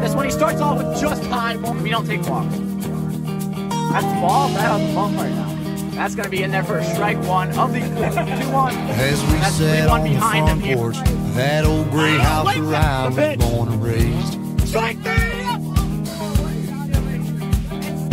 This one he starts off with just high. We don't take walks. That's ball right on the bump right now. That's going to be in there for a strike one of the 2 1. As we That's sat one on the behind the front porch, that old gray ah, house where I was born and raised. Strike three!